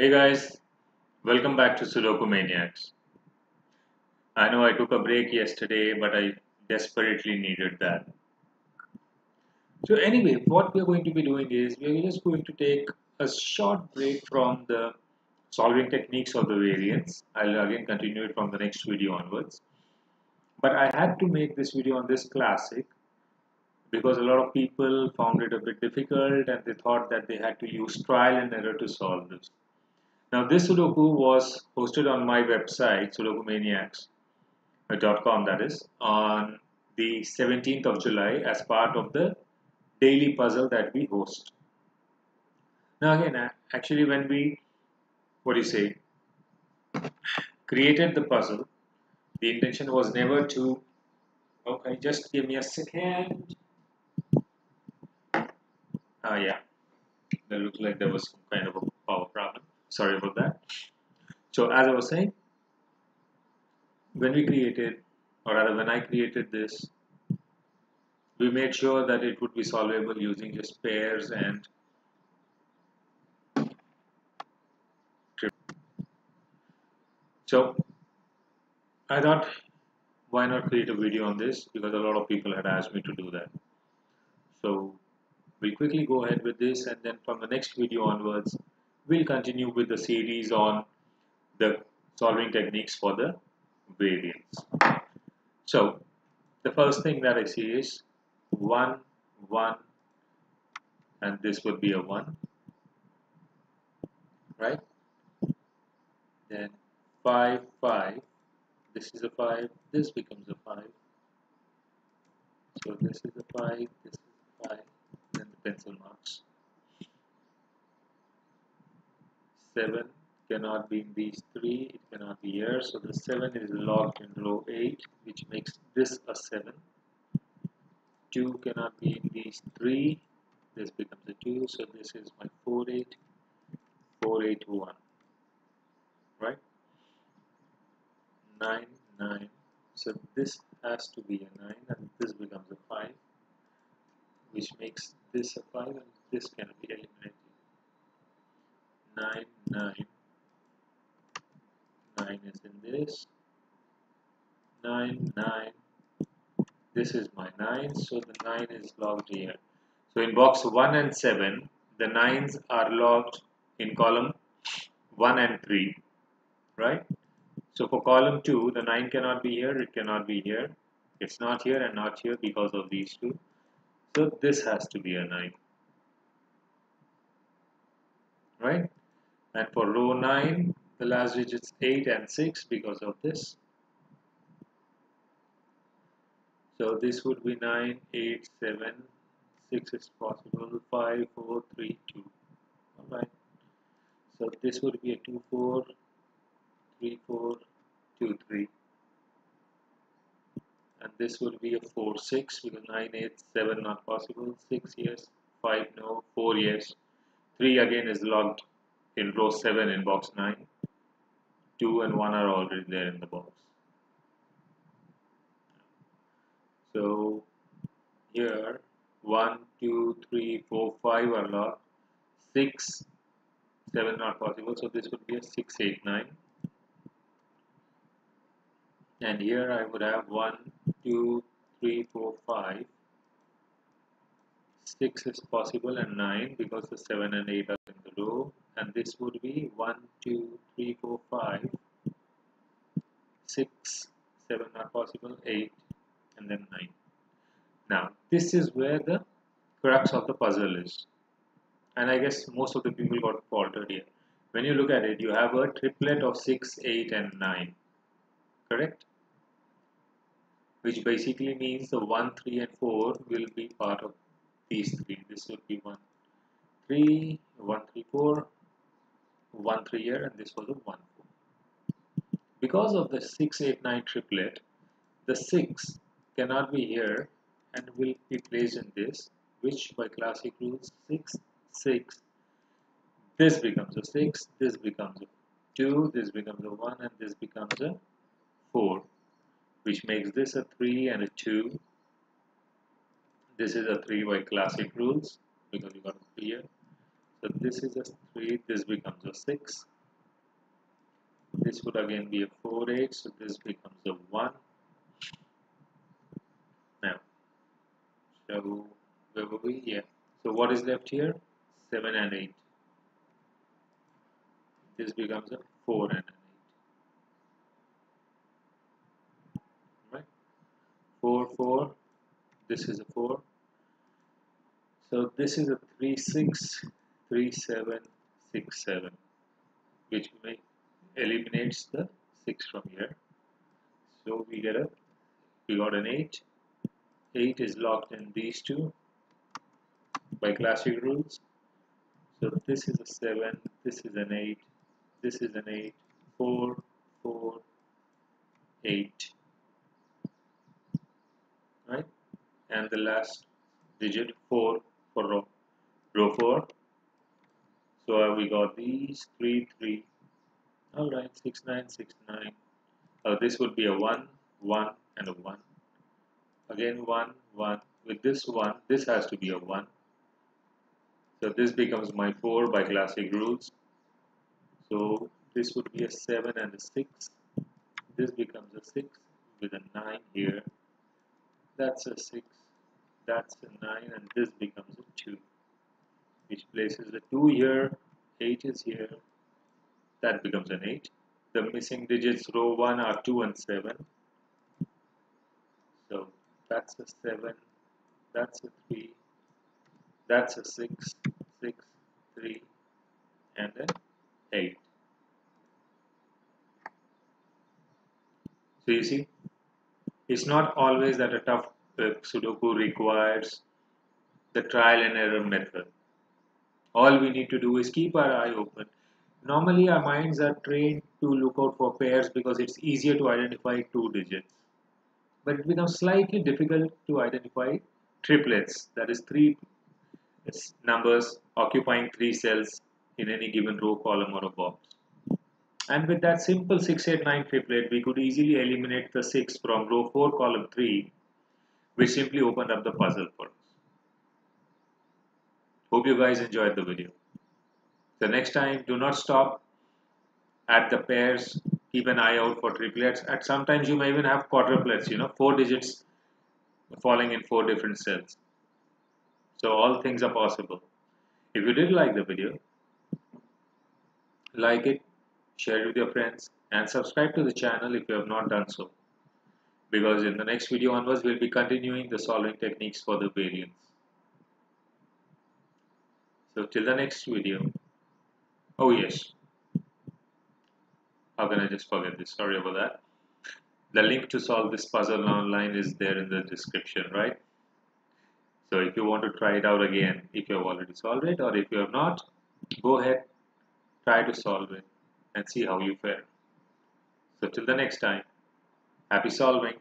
Hey guys, welcome back to Sudoku Maniacs. I know I took a break yesterday, but I desperately needed that. So anyway, what we're going to be doing is we're just going to take a short break from the solving techniques of the variants. I'll again continue it from the next video onwards. But I had to make this video on this classic because a lot of people found it a bit difficult and they thought that they had to use trial and error to solve this. Now this Sudoku was hosted on my website sudokumaniacs.com that is on the 17th of July as part of the daily puzzle that we host. Now again actually when we what do you say created the puzzle the intention was never to okay just give me a second Ah, yeah. that looked like there was some kind of a power problem. Sorry about that. So as I was saying, when we created, or rather when I created this, we made sure that it would be solvable using just pairs and So I thought, why not create a video on this? Because a lot of people had asked me to do that. So we'll quickly go ahead with this and then from the next video onwards we'll continue with the series on the solving techniques for the variants. So the first thing that I see is 1 1 and this would be a 1 right? Then 5 5 this is a 5 this becomes a 5 so this is a 5 this is a 5 then the pencil marks. 7 cannot be in these three, it cannot be here. So the 7 is locked in row 8, which makes this a 7. 2 cannot be in these three, this becomes a 2. So this is my 4 8, 4 8 1. Right? 9 9. So this has to be a 9 and this becomes a 5 which makes this a 5 and this can be eliminated 9 9 9 is in this. 9 9 this is my 9 so the 9 is locked here. So in box 1 and 7 the 9s are locked in column 1 and 3 right? So for column 2 the 9 cannot be here it cannot be here. It's not here and not here because of these two. So this has to be a 9. Right? And for row 9, the last digits 8 and 6 because of this. So this would be 9, 8, 7, 6 is possible, 5, 4, 3, 2. Alright. So this would be a 2, 4, 3, 4, 2, 3 and this would be a 4 6 because 9 8 7 not possible 6 yes 5 no 4 yes 3 again is locked in row 7 in box 9 2 and 1 are already there in the box. So here 1 2 3 4 5 are locked 6 7 not possible so this would be a 6 8 9 and here I would have 1 2 3 4 5 6 is possible and 9 because the 7 and 8 are in the row and this would be 1 2 3 4 5 6 7 not possible 8 and then 9 now this is where the crux of the puzzle is. And I guess most of the people got faltered here. When you look at it you have a triplet of 6 8 and 9 correct? Which basically means the 1, 3 and 4 will be part of these three. This will be 1, 3, 1, 3, 4, 1, 3 here and this was a 1, 4. Because of the 6, 8, 9 triplet, the 6 cannot be here and will be placed in this, which by classic rules 6, 6, this becomes a 6, this becomes a 2, this becomes a 1 and this becomes a 4 which makes this a 3 and a 2 this is a 3 by classic rules because you got a 3 here so this is a 3 this becomes a 6 this would again be a 4 8 so this becomes a 1 now so where were we? Yeah. So what is left here? 7 and 8 this becomes a 4 and an 8 right? 4 4 this is a 4 so this is a 3 6 3 7 6 7 which eliminates the 6 from here. So we get a we got an 8 8 is locked in these two by classic rules. So this is a 7 this is an 8 this is an 8 4 4 8 right? And the last digit 4 for row row 4 so we got these? 3 3 all right 6 9 6 9 uh, this would be a 1 1 and a 1 again 1 1 with this 1 this has to be a 1 so this becomes my 4 by classic rules so this would be a 7 and a 6 this becomes a 6 with a 9 here. That's a 6 that's a 9 and this becomes a 2 which places a 2 here 8 is here. That becomes an 8 the missing digits row 1 are 2 and 7 so that's a 7 that's a 3 that's a 6 6 3 and an 8 so you see it's not always that a tough uh, Sudoku requires the trial and error method. All we need to do is keep our eye open. Normally our minds are trained to look out for pairs because it's easier to identify two digits. But it becomes slightly difficult to identify triplets, that is three numbers occupying three cells in any given row, column or a box. And with that simple 689 triplet, we could easily eliminate the 6 from row 4, column 3, which simply opened up the puzzle for us. Hope you guys enjoyed the video. The next time, do not stop at the pairs. Keep an eye out for triplets. At sometimes you may even have quadruplets, you know, four digits falling in four different cells. So all things are possible. If you did like the video, like it, share it with your friends and subscribe to the channel if you have not done so because in the next video onwards we'll be continuing the solving techniques for the variants so till the next video. Oh yes. How can I just forget this? Sorry about that. The link to solve this puzzle online is there in the description right? So if you want to try it out again if you have already solved it or if you have not go ahead try to solve it and see how you fare. So till the next time, happy solving.